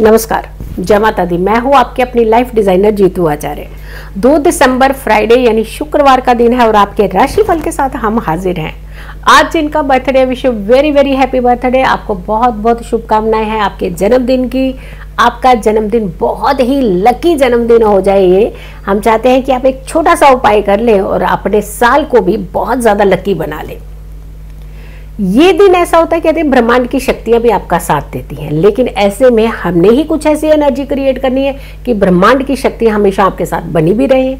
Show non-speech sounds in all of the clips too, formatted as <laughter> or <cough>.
नमस्कार, जय माता दी। मैं हूँ आपके अपनी लाइफ डिज़ाइनर जीतू आचार्य। दो दिसंबर फ्राइडे यानी शुक्रवार का दिन है और आपके राशिफल के साथ हम हाजिर हैं। आज जिनका birthday wish very very happy birthday आपको बहुत बहुत शुभकामनाएँ हैं आपके जन्मदिन की। आपका जन्मदिन बहुत ही लकी जन्मदिन हो जाए ये। हम चाहते हैं कि आप एक छोटा सा उपाय कर लें और अपने साल को भी बहुत ज़्यादा लकी बना लें। ये दिन ऐसा होता है कहते हैं ब्रह्मांड की शक्तियाँ भी आपका साथ देती हैं, लेकिन ऐसे में हमने ही कुछ ऐसी एनर्जी क्रिएट करनी है कि ब्रह्मांड की शक्तियाँ हमेशा आपके साथ बनी भी रहे।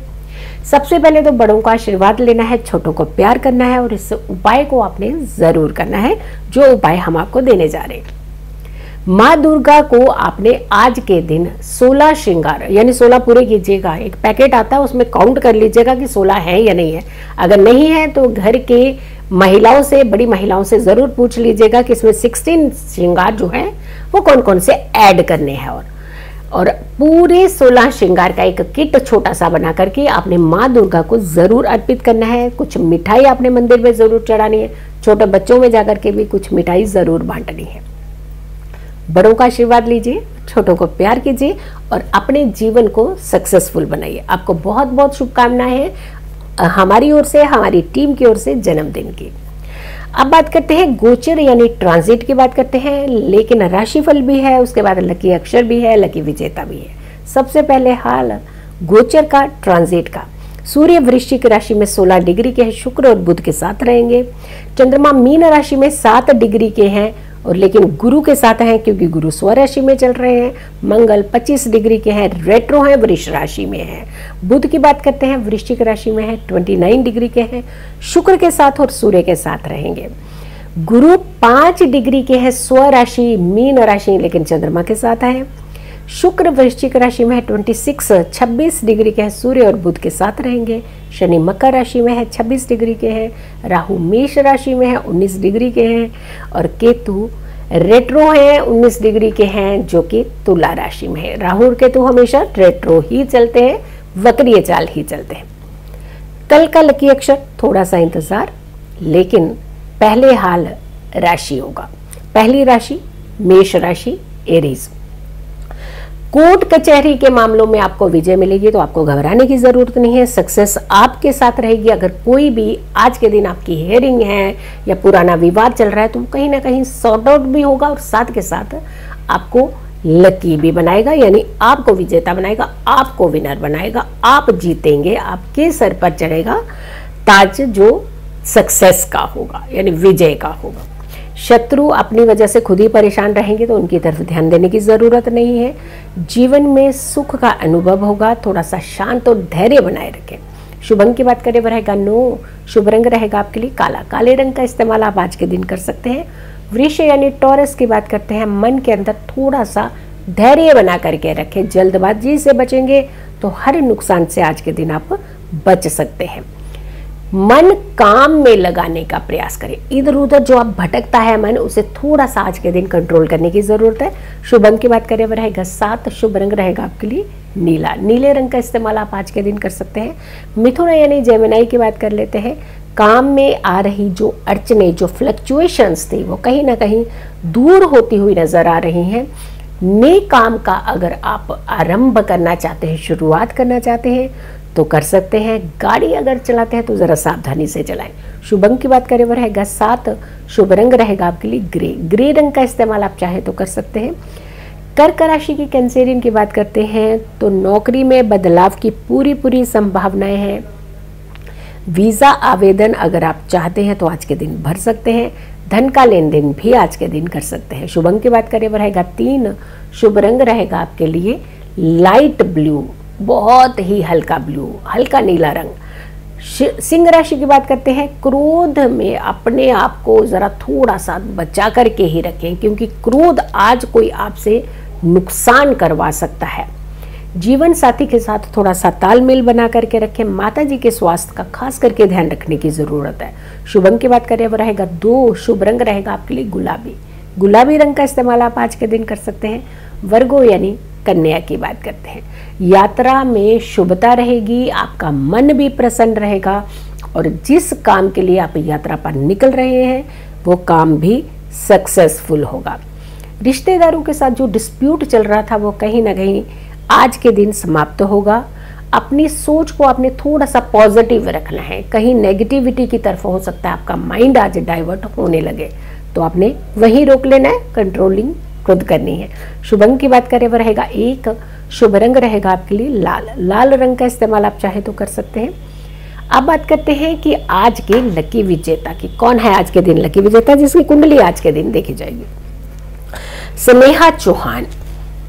सबसे पहले तो बड़ों का आशीर्वाद लेना है, छोटों को प्यार करना है और इस उपाय को आपने ज़रूर करना है, जो उपाय हम आपको देने जा रहे हैं। माँ दुर्गा को आपने आज के दिन 16 श्रृंगार, यानी 16 पूरे कीजिएगा, एक पैकेट आता है, उसमें काउंट कर लीजिएगा कि 16 है या नहीं है। अगर नहीं है तो घर के महिलाओं से, बड़ी महिलाओं से ज़रूर पूछ लीजिएगा कि इसमें 16 श्रृंगार जो है, वो कौन कौन से ऐड करने हैं और और पूरे 16 श्रृंगार का एक किट छोटा सा बना करके आपने माँ दुर्गा को ज़रूर अर्पित करना है। कुछ मिठाई आपने मंदिर में ज़रूर चढ़ानी है। छोटे बच्चों में जाकर के भी कुछ मिठाई ज़रूर बांटनी है। बड़ों का आशीर्वाद लीजिए, छोटों को प्यार कीजिए और अपने जीवन को सक्सेसफुल बनाइए। आपको बहुत बहुत शुभकामनाएँ हैं। हमारी ओर से, हमारी टीम की ओर से जन्मदिन की। अब बात करते हैं गोचर यानी ट्रांजिट की बात करते हैं, लेकिन राशिफल भी है, उसके बाद लकी अक्षर भी है, लकी विजेता भी है। सबसे पहले हाल गोचर का, ट्रांजिट का। सूर्य वृश्चिक राशि में 16 डिग्री के हैं, शुक्र और बुध के साथ रहेंगे। चंद्रमा मीन राशि में 7 डिग्री के हैं और लेकिन गुरु के साथ हैं क्योंकि गुरु स्वराशि में चल रहे हैं, मंगल 25 डिग्री के हैं रेट्रो हैं वृक्ष राशि में हैं। बुध की बात करते हैं, वृश्चिक राशि में है 29 डिग्री के हैं, शुक्र के साथ और सूर्य के साथ रहेंगे। गुरु पाँच डिग्री के हैं, स्वराशि, मीन राशि, लेकिन चंद्रमा के साथ है। शुक्र वृश्चिक राशि में है 26 26 डिग्री के हैं सूर्य और बुध के साथ रहेंगे। शनि मकर राशि में है 26 डिग्री के हैं। राहु मेष राशि में है 19 डिग्री के हैं। और केतु रेट्रो है 19 डिग्री के हैं, जो कि तुला राशि में है। राहु और केतु हमेशा रेट्रो ही चलते हैं, वक्रीय चाल ही चलते हैं। कल का लकी अक्षर थोड़ा सा इंतज़ार, लेकिन पहले हाल राशि होगा। पहली राशि मेष राशि एरीज कोर्ट कचहरी के मामलों में आपको विजय मिलेगी तो आपको घबराने की ज़रूरत नहीं है। सक्सेस आपके साथ रहेगी। अगर कोई भी आज के दिन आपकी हेयरिंग है या पुराना विवाद चल रहा है तो कहीं ना कहीं सॉर्ट आउट भी होगा और साथ के साथ आपको लकी भी बनाएगा, यानी आपको विजेता बनाएगा, आपको विनर बनाएगा, आप जीतेंगे, आपके सर पर चढ़ेगा, ताज जो सक्सेस का होगा, यानी विजय का होगा। शत्रु अपनी वजह से खुद ही परेशान रहेंगे तो उनकी तरफ़ ध्यान देने की ज़रूरत नहीं है। जीवन में सुख का अनुभव होगा थोड़ा सा शांत और धैर्य बनाए रखें। शुभ अंक की बात करें वह रहेगा नो शुभ रंग रहेगा आपके लिए काला, काले रंग का इस्तेमाल आप आज के दिन कर सकते हैं। वृक्ष यानी टॉरस की बात करते हैं, मन के अंदर थोड़ा सा धैर्य बना करके रखें। जल्दबाजी से बचेंगे तो हर नुकसान से आज के दिन आप बच सकते हैं। मन काम में लगाने का प्रयास करें। इधर उधर जो आप भटकता है मन, उसे थोड़ा सा आज के दिन कंट्रोल करने की ज़रूरत है। शुभ अंक की बात करें, वह रहेगा सात। शुभ रंग रहेगा आपके लिए नीला। नीले रंग का इस्तेमाल आप आज के दिन कर सकते हैं। मिथुन यानी जेमिनाई की बात कर लेते हैं। काम में आ रही जो अड़चने जो फ्लक्चुएशंस थी, वो कहीं ना कहीं दूर होती हुई नज़र आ रही हैं। नए काम का अगर आप आरंभ करना चाहते हैं, शुरुआत करना चाहते हैं तो कर सकते हैं। गाड़ी अगर चलाते हैं तो ज़रा सावधानी से चलाएँ। शुभ अंक की बात करें वो रहेगा सात। शुभ रंग रहेगा आपके लिए ग्रे। ग्रे रंग का इस्तेमाल आप चाहें तो कर सकते हैं। कर्क राशि की कैंसेरियन की बात करते हैं तो नौकरी में बदलाव की पूरी पूरी संभावनाएँ हैं। वीज़ा आवेदन अगर आप चाहते हैं तो आज के दिन भर सकते हैं। धन का लेन देन भी आज के दिन कर सकते हैं। शुभ अंक की बात करें वो रहेगा तीन। शुभ रंग रहेगा आपके लिए लाइट ब्लू। बहुत ही हल्का ब्लू, हल्का नीला रंग। सिंह राशि की बात करते हैं, क्रोध में अपने आप को ज़रा थोड़ा सा बचा करके ही रखें, क्योंकि क्रोध आज कोई आपसे नुकसान करवा सकता है। जीवन साथी के साथ थोड़ा सा तालमेल बना करके रखें माता जी के स्वास्थ्य का खास करके ध्यान रखने की ज़रूरत है। शुभ अंक की बात करें, वो रहेगा दो, शुभ रंग रहेगा आपके लिए गुलाबी। गुलाबी रंग का इस्तेमाल आप आज के दिन कर सकते हैं। वर्गो यानी कन्या की बात करते हैं। यात्रा में शुभता रहेगी, आपका मन भी प्रसन्न रहेगा और जिस काम के लिए आप यात्रा पर निकल रहे हैं, वो काम भी सक्सेसफुल होगा। रिश्तेदारों के साथ जो डिस्प्यूट चल रहा था, वो कहीं ना कहीं आज के दिन समाप्त होगा। अपनी सोच को आपने थोड़ा सा पॉजिटिव रखना है। कहीं नेगेटिविटी की तरफ़ हो सकता है, आपका माइंड आज डाइवर्ट होने लगे तो आपने वही रोक लेना है, कंट्रोलिंग खुद करनी है। शुभ अंक की बात करें वो रहेगा एक। शुभ रंग रहेगा आपके लिए लाल। लाल रंग का इस्तेमाल आप चाहे तो कर सकते हैं। अब बात करते हैं कि आज के लकी विजेता की। कौन है आज के दिन लकी विजेता? जिसकी कुंडली आज के दिन देखी जाएगी। स्नेहा चौहान।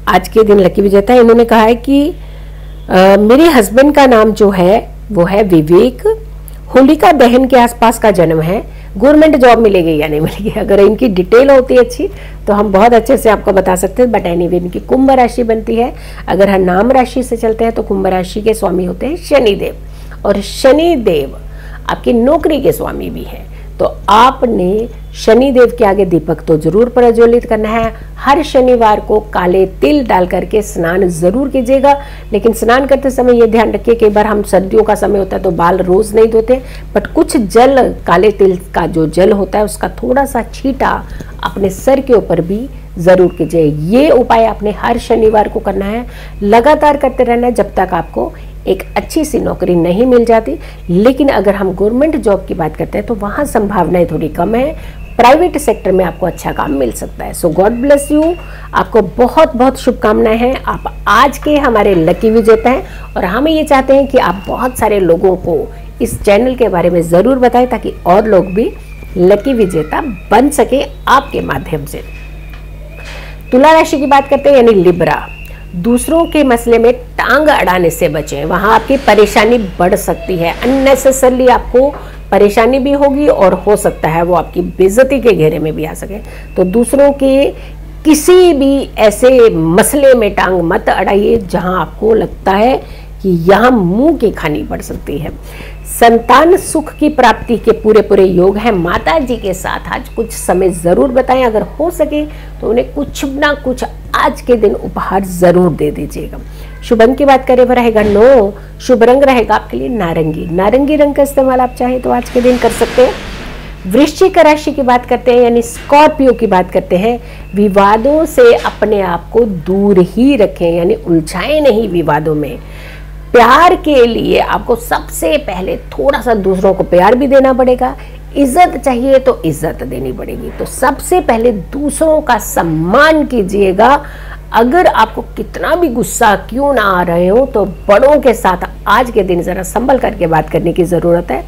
आज के दिन लकी विजेता। इन्होंने कहा है कि आ, मेरे हस्बैंड का नाम जो है वो है विवेक। होलिका दहन के आसपास का जन्म है। गवर्नमेंट जॉब मिलेगी या नहीं मिलेगी? <laughs> अगर इनकी डिटेल होती अच्छी तो हम बहुत अच्छे से आपको बता सकते हैं बट एनी इनकी कुंभ राशि बनती है। अगर हम नाम राशि से चलते हैं तो कुंभ राशि के स्वामी होते हैं शनिदेव। और शनिदेव आपकी नौकरी के स्वामी भी हैं। तो आपने शनि देव के आगे दीपक तो ज़रूर प्रज्वलित करना है। हर शनिवार को काले तिल डाल करके स्नान ज़रूर कीजिएगा। लेकिन स्नान करते समय ये ध्यान रखिए, कई बार हम सर्दियों का समय होता है तो बाल रोज नहीं धोते बट कुछ जल, काले तिल का जो जल होता है, उसका थोड़ा सा छीटा अपने सर के ऊपर भी ज़रूर कीजिए। ये उपाय आपने हर शनिवार को करना है। लगातार करते रहना है जब तक आपको एक अच्छी सी नौकरी नहीं मिल जाती। लेकिन अगर हम गवर्नमेंट जॉब की बात करते हैं तो वहाँ संभावनाएँ थोड़ी कम है। प्राइवेट सेक्टर में आपको अच्छा काम मिल सकता है। सो गॉड ब्लेस यू आपको बहुत बहुत शुभकामनाएँ हैं। आप आज के हमारे लकी विजेता हैं और हम ये चाहते हैं कि आप बहुत सारे लोगों को इस चैनल के बारे में ज़रूर बताएँ, ताकि और लोग भी लकी विजेता बन सके आपके माध्यम से। तुला राशि की बात करते हैं, यानी लिब्रा दूसरों के मसले में टांग अड़ाने से बचें। वहाँ आपकी परेशानी बढ़ सकती है। अननेसेसरली आपको परेशानी भी होगी और हो सकता है वो आपकी बेजती के घेरे में भी आ सके। तो दूसरों के किसी भी ऐसे मसले में टांग मत अड़ाइए जहाँ आपको लगता है कि यहाँ मुँह की खानी पड़ सकती है। संतान सुख की प्राप्ति के पूरे पूरे योग हैं। माता जी के साथ आज कुछ समय ज़रूर बताएँ। अगर हो सके तो उन्हें कुछ ना कुछ आज के दिन उपहार ज़रूर दे दीजिएगा। शुभ अंक की बात करें, वो रहेगा नो। शुभ रंग रहेगा आपके लिए नारंगी। नारंगी रंग का इस्तेमाल आप चाहें तो आज के दिन कर सकते हैं। वृश्चिक राशि की बात करते हैं, यानी स्कॉर्पियो की बात करते हैं। विवादों से अपने आप को दूर ही रखें, यानी उलझाएँ नहीं विवादों में। प्यार के लिए आपको सबसे पहले थोड़ा सा दूसरों को प्यार भी देना पड़ेगा। इज़्ज़त चाहिए तो इज़्ज़त देनी पड़ेगी। तो सबसे पहले दूसरों का सम्मान कीजिएगा। अगर आपको कितना भी गुस्सा क्यों ना आ रहे हो तो बड़ों के साथ आज के दिन ज़रा संभल करके बात करने की ज़रूरत है।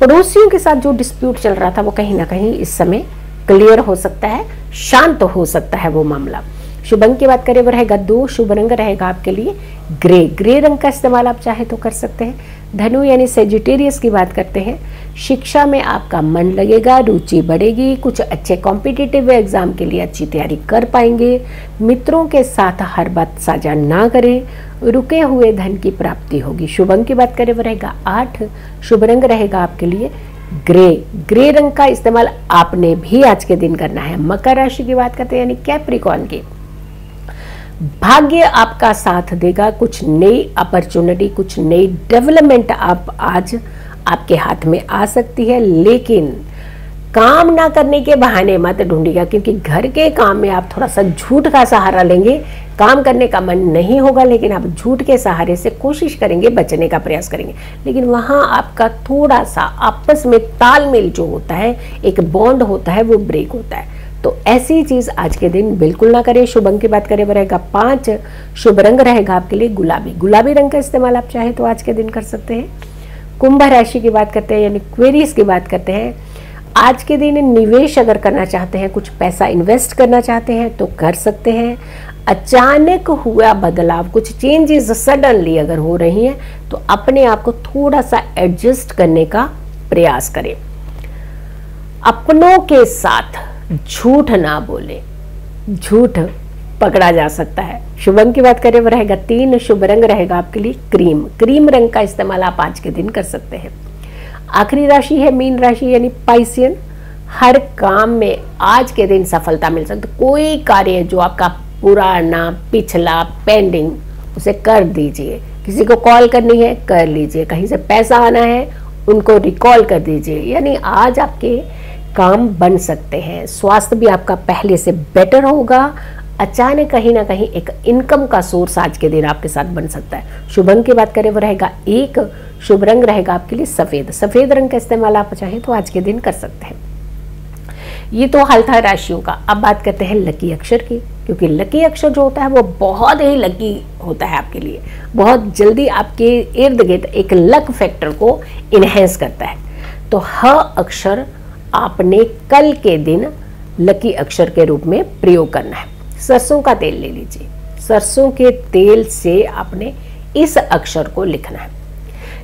पड़ोसियों के साथ जो डिस्प्यूट चल रहा था, वो कहीं ना कहीं इस समय क्लियर हो सकता है, शांत तो हो सकता है वो मामला। शुभ अंक की बात करें, वो रहेगा दो। शुभ रंग रहेगा आपके लिए ग्रे। ग्रे रंग का इस्तेमाल आप चाहे तो कर सकते हैं। धनु यानी सेजिटेरियस की बात करते हैं। शिक्षा में आपका मन लगेगा, रुचि बढ़ेगी, कुछ अच्छे कॉम्पिटिटिव एग्ज़ाम के लिए अच्छी तैयारी कर पाएँगे। मित्रों के साथ हर बात साझा ना करें। रुके हुए धन की प्राप्ति होगी। शुभ अंक की बात करें वो रहेगा आठ। शुभ रंग रहेगा आपके लिए ग्रे। ग्रे रंग का इस्तेमाल आपने भी आज के दिन करना है। मकर राशि की बात करते हैं, यानी कैप्रिकॉन की। भाग्य आपका साथ देगा। कुछ नई अपॉर्चुनिटी कुछ नई डेवलपमेंट आप आज आपके हाथ में आ सकती है, लेकिन काम ना करने के बहाने मत ढूंढिएगा, क्योंकि घर के काम में आप थोड़ा सा झूठ का सहारा लेंगे। काम करने का मन नहीं होगा, लेकिन आप झूठ के सहारे से कोशिश करेंगे, बचने का प्रयास करेंगे। लेकिन वहाँ आपका थोड़ा सा आपस में तालमेल जो होता है, एक बॉन्ड होता है, वो ब्रेक होता है। तो ऐसी चीज़ आज के दिन बिल्कुल ना करें। शुभ अंक की बात करें रहेगा पाँच। शुभ रंग रहेगा आपके लिए गुलाबी। गुलाबी रंग का इस्तेमाल आप चाहे तो आज के दिन कर सकते हैं। कुंभ राशि की बात करते हैं, यानी क्वेरीज की बात करते हैं। आज के दिन निवेश अगर करना चाहते हैं, कुछ पैसा इन्वेस्ट करना चाहते हैं तो कर सकते हैं। अचानक हुआ बदलाव, कुछ चेंजेस सडनली अगर हो रही हैं तो अपने आप को थोड़ा सा एडजस्ट करने का प्रयास करें। अपनों के साथ झूठ ना बोले। झूठ पकड़ा जा सकता है। शुभ अंक की बात करें, वो रहेगा तीन। शुभ रंग रहेगा आपके लिए क्रीम। क्रीम रंग का इस्तेमाल आप आज के दिन कर सकते हैं। आखिरी राशि है, मीन राशि यानी पाइसियन। हर काम में आज के दिन सफलता मिल सकती कोई कार्य जो आपका पुराना, पिछला पेंडिंग उसे कर दीजिए। किसी को कॉल करनी है, कर लीजिए। कहीं से पैसा आना है, उनको रिकॉल कर दीजिए। यानी आज आपके काम बन सकते हैं। स्वास्थ्य भी आपका पहले से बेटर होगा। अचानक कहीं ना कहीं एक इनकम का सोर्स आज के दिन आपके साथ बन सकता है। शुभ रंग की बात करें, वो रहेगा एक। शुभ रंग रहेगा आपके लिए सफ़ेद। सफ़ेद रंग का इस्तेमाल आप चाहें तो आज के दिन कर सकते हैं। ये तो हाल था राशियों का। अब बात करते हैं लकी अक्षर की, क्योंकि लकी अक्षर जो होता है वो बहुत ही लकी होता है आपके लिए। बहुत जल्दी आपके इर्द गिर्द एक लक फैक्टर को इन्हेंस करता है। तो ह अक्षर आपने कल के दिन लकी अक्षर के रूप में प्रयोग करना है। सरसों का तेल ले लीजिए। सरसों के तेल से आपने इस अक्षर को लिखना है।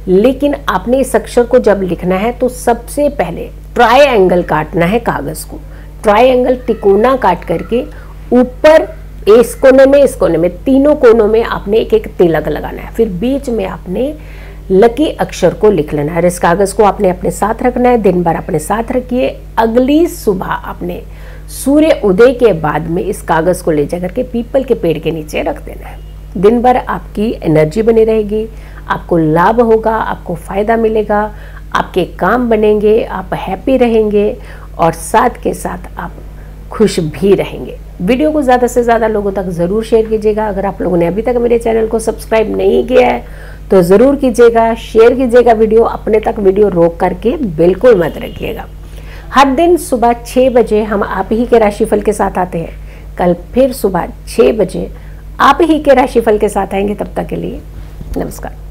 लेकिन आपने इस अक्षर को जब लिखना है तो सबसे पहले ट्राई एंगल काटना है कागज़ को। ट्राई एंगल तिकोना काट करके ऊपर इस कोने में, इस कोने में, तीनों कोनों में आपने एक एक तिलक लगाना है। फिर बीच में आपने लकी अक्षर को लिख लेना है। इस कागज़ को आपने अपने साथ रखना है। दिन भर अपने साथ रखिए। अगली सुबह आपने सूर्य उदय के बाद में इस कागज़ को ले जाकर के पीपल के पेड़ के नीचे रख देना है। दिन भर आपकी एनर्जी बनी रहेगी, आपको लाभ होगा, आपको फ़ायदा मिलेगा, आपके काम बनेंगे, आप हैप्पी रहेंगे और साथ के साथ आप खुश भी रहेंगे। वीडियो को ज़्यादा से ज़्यादा लोगों तक ज़रूर शेयर कीजिएगा। अगर आप लोगों ने अभी तक मेरे चैनल को सब्सक्राइब नहीं किया है तो ज़रूर कीजिएगा, शेयर कीजिएगा वीडियो, अपने तक वीडियो रोक करके बिल्कुल मत रखिएगा। हर दिन सुबह छः बजे हम आप ही के राशिफल के साथ आते हैं। कल फिर सुबह छः बजे आप ही के राशिफल के साथ आएँगे, तब तक के लिए नमस्कार।